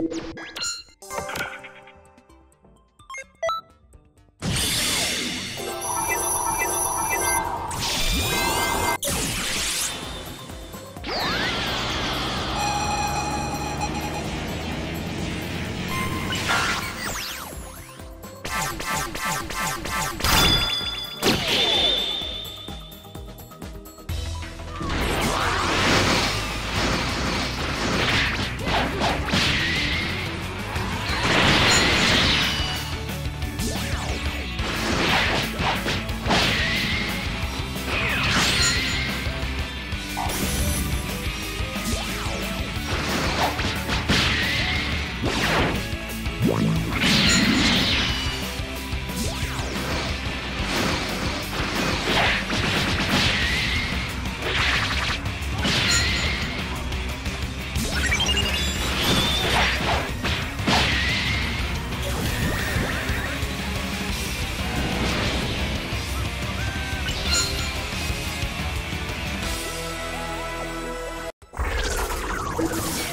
you Oops.